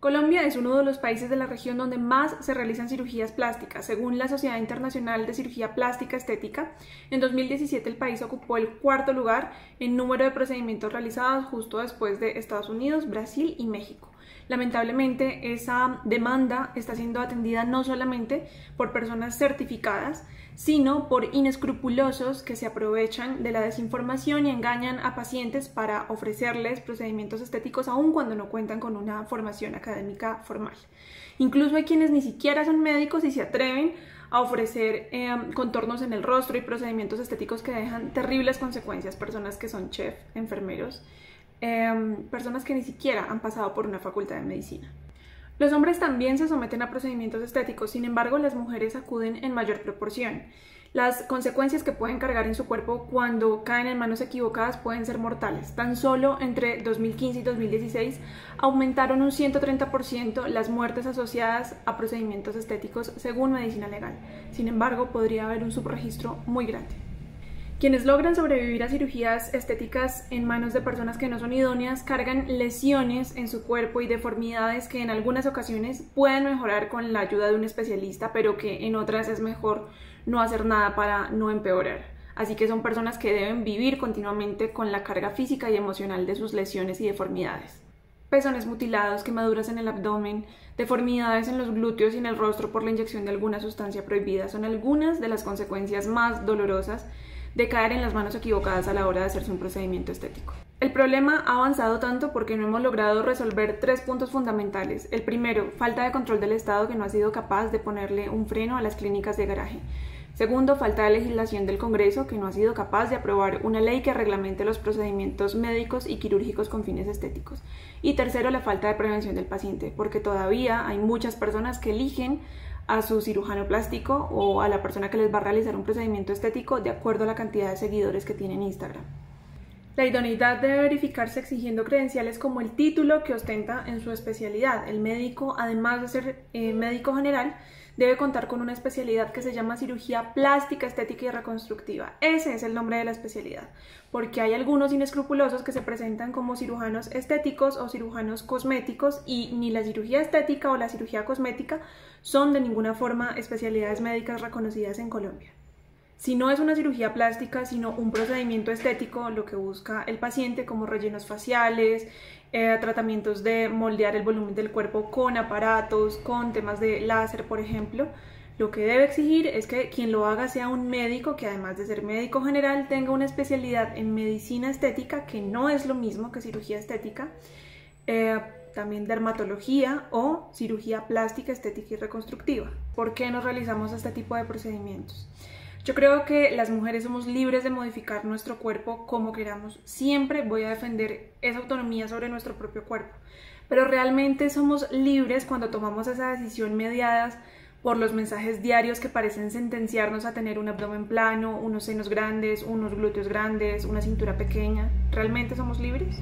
Colombia es uno de los países de la región donde más se realizan cirugías plásticas. Según la Sociedad Internacional de Cirugía Plástica Estética, en 2017 el país ocupó el cuarto lugar en número de procedimientos realizados justo después de Estados Unidos, Brasil y México. Lamentablemente esa demanda está siendo atendida no solamente por personas certificadas, sino por inescrupulosos que se aprovechan de la desinformación y engañan a pacientes para ofrecerles procedimientos estéticos aun cuando no cuentan con una formación académica formal. Incluso hay quienes ni siquiera son médicos y se atreven a ofrecer em, contornos en el rostro y procedimientos estéticos que dejan terribles consecuencias, personas que son chef, enfermeros, em, personas que ni siquiera han pasado por una facultad de medicina. Los hombres también se someten a procedimientos estéticos, sin embargo las mujeres acuden en mayor proporción. Las consecuencias que pueden cargar en su cuerpo cuando caen en manos equivocadas pueden ser mortales. Tan solo entre 2015 y 2016 aumentaron un 130% las muertes asociadas a procedimientos estéticos según medicina legal. Sin embargo, podría haber un subregistro muy grande. Quienes logran sobrevivir a cirugías estéticas en manos de personas que no son idóneas cargan lesiones en su cuerpo y deformidades que en algunas ocasiones pueden mejorar con la ayuda de un especialista, pero que en otras es mejor no hacer nada para no empeorar. Así que son personas que deben vivir continuamente con la carga física y emocional de sus lesiones y deformidades. Pezones mutilados, quemaduras en el abdomen, deformidades en los glúteos y en el rostro por la inyección de alguna sustancia prohibida son algunas de las consecuencias más dolorosas de caer en las manos equivocadas a la hora de hacerse un procedimiento estético. El problema ha avanzado tanto porque no hemos logrado resolver tres puntos fundamentales. El primero, falta de control del Estado que no ha sido capaz de ponerle un freno a las clínicas de garaje. Segundo, falta de legislación del Congreso que no ha sido capaz de aprobar una ley que reglamente los procedimientos médicos y quirúrgicos con fines estéticos. Y tercero, la falta de prevención del paciente, porque todavía hay muchas personas que eligen a su cirujano plástico o a la persona que les va a realizar un procedimiento estético de acuerdo a la cantidad de seguidores que tiene en Instagram. La idoneidad debe verificarse exigiendo credenciales como el título que ostenta en su especialidad. El médico, además de ser eh, médico general, debe contar con una especialidad que se llama cirugía plástica, estética y reconstructiva. Ese es el nombre de la especialidad, porque hay algunos inescrupulosos que se presentan como cirujanos estéticos o cirujanos cosméticos y ni la cirugía estética o la cirugía cosmética son de ninguna forma especialidades médicas reconocidas en Colombia. Si no es una cirugía plástica, sino un procedimiento estético, lo que busca el paciente como rellenos faciales, eh, tratamientos de moldear el volumen del cuerpo con aparatos, con temas de láser, por ejemplo, lo que debe exigir es que quien lo haga sea un médico que además de ser médico general tenga una especialidad en medicina estética, que no es lo mismo que cirugía estética, eh, también dermatología o cirugía plástica, estética y reconstructiva. ¿Por qué no realizamos este tipo de procedimientos? Yo creo que las mujeres somos libres de modificar nuestro cuerpo como queramos. Siempre voy a defender esa autonomía sobre nuestro propio cuerpo. Pero realmente somos libres cuando tomamos esa decisión mediadas por los mensajes diarios que parecen sentenciarnos a tener un abdomen plano, unos senos grandes, unos glúteos grandes, una cintura pequeña. ¿Realmente somos libres?